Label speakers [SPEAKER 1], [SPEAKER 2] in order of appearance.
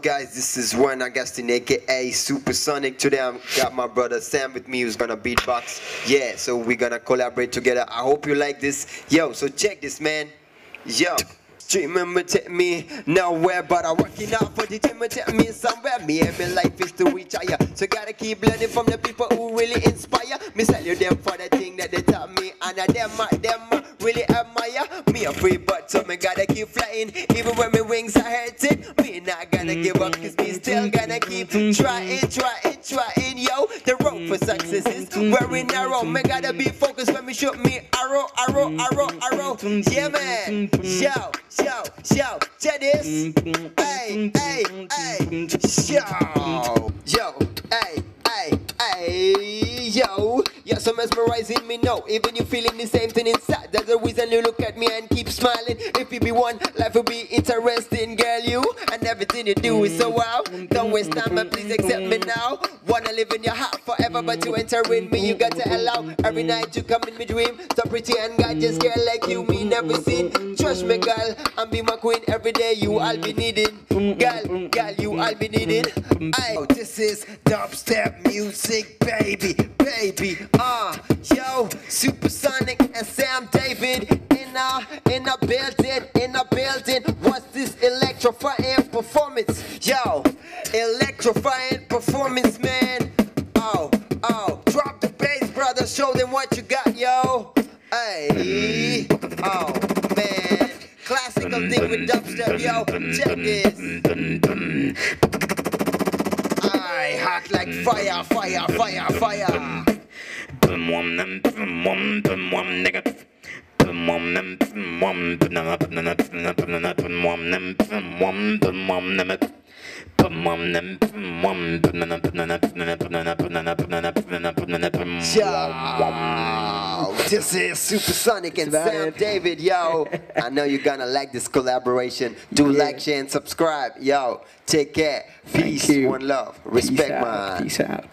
[SPEAKER 1] guys, this is Juan Agustin aka Supersonic. Today I got my brother Sam with me who's gonna beatbox. Yeah, so we're gonna collaborate together. I hope you like this. Yo, so check this man. Yo. Will take me nowhere, but I'm working out for the dream take me somewhere. Me and my life is to reach higher, so gotta keep learning from the people who really inspire. Me sell you them for the thing that they taught me, and I them, admire. Me a free but so me gotta keep flying, even when my wings are hurting. Me not gonna give up, cause me still gonna keep trying, trying, trying. Yo, the road for success is very narrow. Me gotta be focused when me shoot me arrow, arrow, arrow, arrow. Yeah, man. Yo, yo, yo, check this. Hey, hey, hey. Yo, yo, hey, so mesmerizing me now. Even you feeling the same thing inside. That's the reason you look at me and keep smiling. If you be one, life will be interesting, girl. You and everything you do is so wow. Don't waste time, but please accept me now. Wanna live in your heart forever, but you enter in me. You got to allow every night you come in my dream. So pretty and gorgeous girl like you, me never seen. Trust me, girl, and be my queen every day. You I'll be needing, girl, girl, you I'll be needing. Aye. Oh, this is dubstep music, baby, baby. Ah, uh, yo, Supersonic and Sam David in a in a building, in a building. What's this electrifying performance? Yo, electrifying performance, man. Oh, oh, drop the bass, brother. Show them what you got, yo. Hey, oh man, classical thing with dubstep, yo. Check this. Aye, hot like fire, fire, fire, fire. Yo, this is Supersonic and Sam David, yo. I know you're gonna like this collaboration. Do
[SPEAKER 2] Yeah.
[SPEAKER 1] like, share, and subscribe. Yo, take care.
[SPEAKER 2] Thank
[SPEAKER 1] Peace,
[SPEAKER 2] you.
[SPEAKER 1] one love.
[SPEAKER 2] Peace
[SPEAKER 1] Respect,
[SPEAKER 2] out.
[SPEAKER 1] man.
[SPEAKER 2] Peace out.